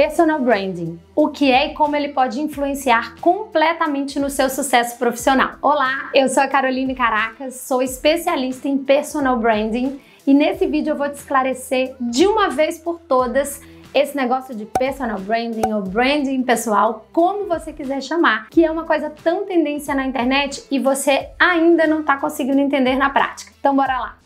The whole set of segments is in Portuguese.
Personal branding. O que é e como ele pode influenciar completamente no seu sucesso profissional. Olá, eu sou a Caroline Caracas, sou especialista em personal branding e nesse vídeo eu vou te esclarecer de uma vez por todas esse negócio de personal branding ou branding pessoal, como você quiser chamar, que é uma coisa tão tendência na internet e você ainda não está conseguindo entender na prática. Então bora lá!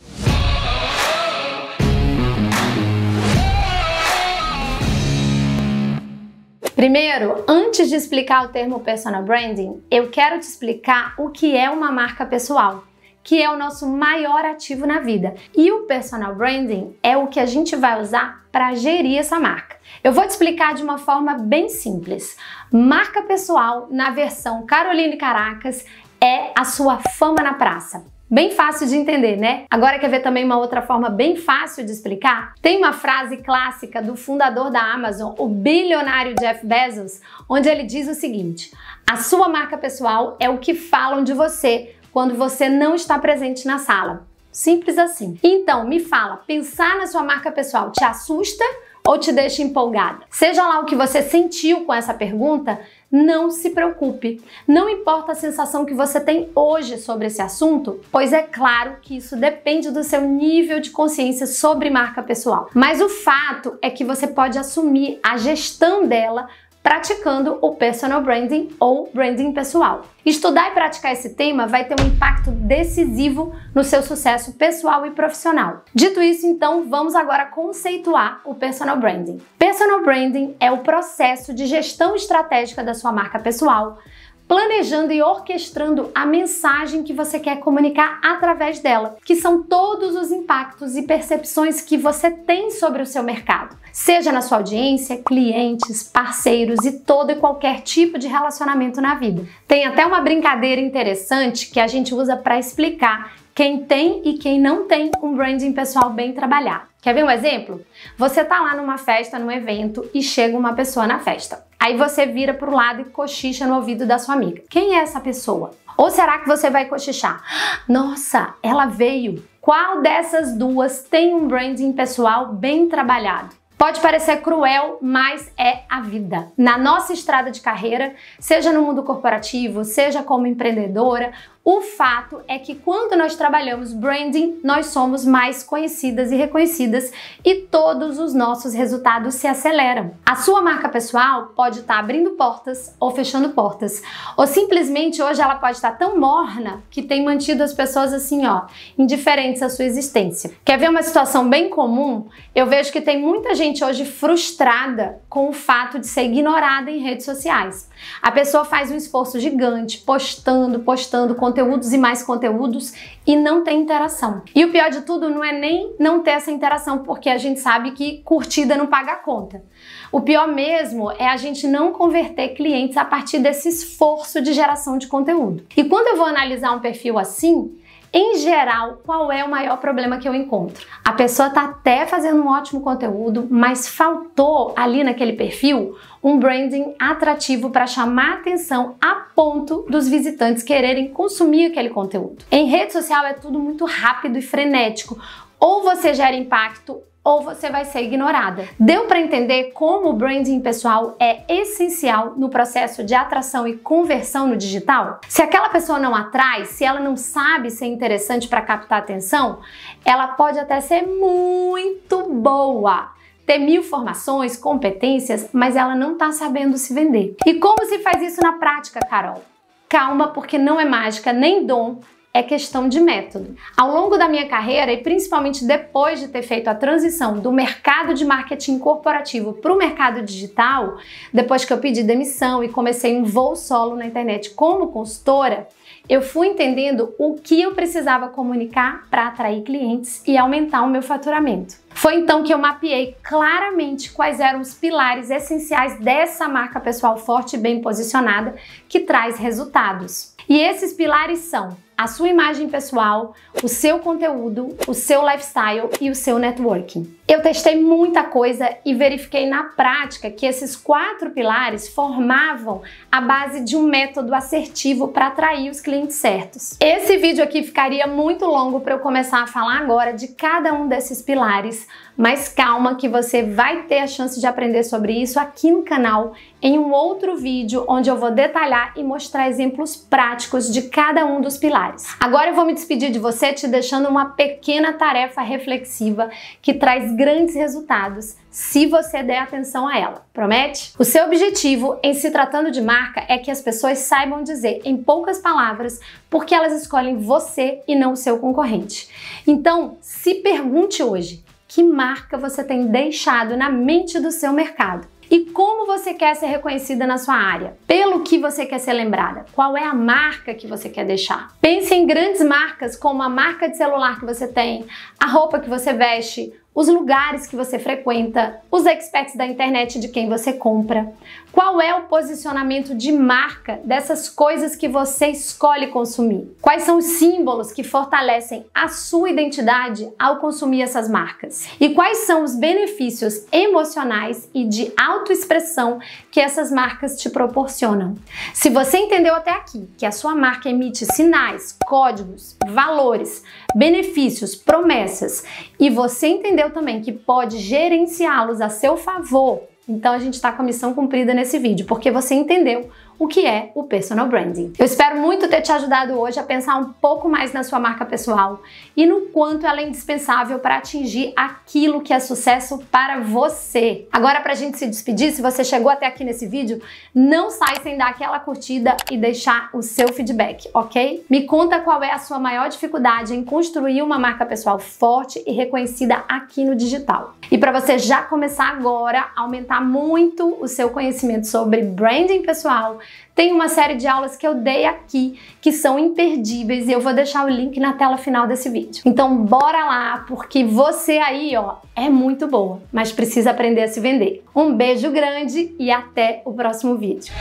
Primeiro, antes de explicar o termo personal branding, eu quero te explicar o que é uma marca pessoal, que é o nosso maior ativo na vida. E o personal branding é o que a gente vai usar para gerir essa marca. Eu vou te explicar de uma forma bem simples. Marca pessoal, na versão Caroline Caracas, é a sua fama na praça. Bem fácil de entender, né? Agora quer ver também uma outra forma bem fácil de explicar? Tem uma frase clássica do fundador da Amazon, o bilionário Jeff Bezos, onde ele diz o seguinte: a sua marca pessoal é o que falam de você quando você não está presente na sala. Simples assim. Então, me fala, pensar na sua marca pessoal te assusta ou te deixa empolgada? Seja lá o que você sentiu com essa pergunta, não se preocupe. Não importa a sensação que você tem hoje sobre esse assunto, pois é claro que isso depende do seu nível de consciência sobre marca pessoal. Mas o fato é que você pode assumir a gestão dela praticando o personal branding ou branding pessoal. Estudar e praticar esse tema vai ter um impacto decisivo no seu sucesso pessoal e profissional. Dito isso, então, vamos agora conceituar o personal branding. Personal branding é o processo de gestão estratégica da sua marca pessoal, planejando e orquestrando a mensagem que você quer comunicar através dela, que são todos os impactos e percepções que você tem sobre o seu mercado, seja na sua audiência, clientes, parceiros e todo e qualquer tipo de relacionamento na vida. Tem até uma brincadeira interessante que a gente usa para explicar quem tem e quem não tem um branding pessoal bem trabalhado. Quer ver um exemplo? Você tá lá numa festa, num evento e chega uma pessoa na festa. Aí você vira pro lado e cochicha no ouvido da sua amiga. Quem é essa pessoa? Ou será que você vai cochichar? Nossa, ela veio. Qual dessas duas tem um branding pessoal bem trabalhado? Pode parecer cruel, mas é a vida. Na nossa estrada de carreira, seja no mundo corporativo, seja como empreendedora, o fato é que quando nós trabalhamos branding, nós somos mais conhecidas e reconhecidas e todos os nossos resultados se aceleram. A sua marca pessoal pode estar abrindo portas ou fechando portas, ou simplesmente hoje ela pode estar tão morna que tem mantido as pessoas assim, ó, indiferentes à sua existência. Quer ver uma situação bem comum? Eu vejo que tem muita gente hoje frustrada com o fato de ser ignorada em redes sociais. A pessoa faz um esforço gigante, postando, postando conteúdos e mais conteúdos e não tem interação. E o pior de tudo não é nem não ter essa interação, porque a gente sabe que curtida não paga a conta. O pior mesmo é a gente não converter clientes a partir desse esforço de geração de conteúdo. E quando eu vou analisar um perfil assim, em geral, qual é o maior problema que eu encontro? A pessoa tá até fazendo um ótimo conteúdo, mas faltou ali naquele perfil um branding atrativo para chamar atenção a ponto dos visitantes quererem consumir aquele conteúdo. Em rede social é tudo muito rápido e frenético. Ou você gera impacto ou você vai ser ignorada. Deu para entender como o branding pessoal é essencial no processo de atração e conversão no digital? Se aquela pessoa não atrai, se ela não sabe ser interessante para captar atenção, ela pode até ser muito boa, ter mil formações, competências, mas ela não está sabendo se vender. E como se faz isso na prática, Carol? Calma, porque não é mágica nem dom, é questão de método. Ao longo da minha carreira e principalmente depois de ter feito a transição do mercado de marketing corporativo para o mercado digital, depois que eu pedi demissão e comecei um voo solo na internet como consultora, eu fui entendendo o que eu precisava comunicar para atrair clientes e aumentar o meu faturamento. Foi então que eu mapeei claramente quais eram os pilares essenciais dessa marca pessoal forte e bem posicionada que traz resultados. E esses pilares são a sua imagem pessoal, o seu conteúdo, o seu lifestyle e o seu networking. Eu testei muita coisa e verifiquei na prática que esses quatro pilares formavam a base de um método assertivo para atrair os clientes certos. Esse vídeo aqui ficaria muito longo para eu começar a falar agora de cada um desses pilares, mas calma que você vai ter a chance de aprender sobre isso aqui no canal em um outro vídeo onde eu vou detalhar e mostrar exemplos práticos de cada um dos pilares. Agora eu vou me despedir de você te deixando uma pequena tarefa reflexiva que traz grandes resultados se você der atenção a ela. Promete? O seu objetivo em se tratando de marca é que as pessoas saibam dizer em poucas palavras porque elas escolhem você e não o seu concorrente. Então, se pergunte hoje: que marca você tem deixado na mente do seu mercado? E como você quer ser reconhecida na sua área? Pelo que você quer ser lembrada? Qual é a marca que você quer deixar? Pense em grandes marcas como a marca de celular que você tem, a roupa que você veste, os lugares que você frequenta, os experts da internet de quem você compra. Qual é o posicionamento de marca dessas coisas que você escolhe consumir? Quais são os símbolos que fortalecem a sua identidade ao consumir essas marcas? E quais são os benefícios emocionais e de autoexpressão que essas marcas te proporcionam? Se você entendeu até aqui que a sua marca emite sinais, códigos, valores, benefícios, promessas e você entendeu também que pode gerenciá-los a seu favor, então a gente está com a missão cumprida nesse vídeo, porque você entendeu o que é o personal branding. Eu espero muito ter te ajudado hoje a pensar um pouco mais na sua marca pessoal e no quanto ela é indispensável para atingir aquilo que é sucesso para você. Agora, para a gente se despedir, se você chegou até aqui nesse vídeo, não sai sem dar aquela curtida e deixar o seu feedback, ok? Me conta qual é a sua maior dificuldade em construir uma marca pessoal forte e reconhecida aqui no digital. E para você já começar agora aumentar muito o seu conhecimento sobre branding pessoal, tem uma série de aulas que eu dei aqui que são imperdíveis e eu vou deixar o link na tela final desse vídeo. Então bora lá, porque você aí, ó, é muito boa, mas precisa aprender a se vender. Um beijo grande e até o próximo vídeo.